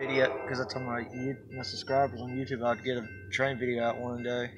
video because I told my my subscribers on YouTube I'd get a train video out one day.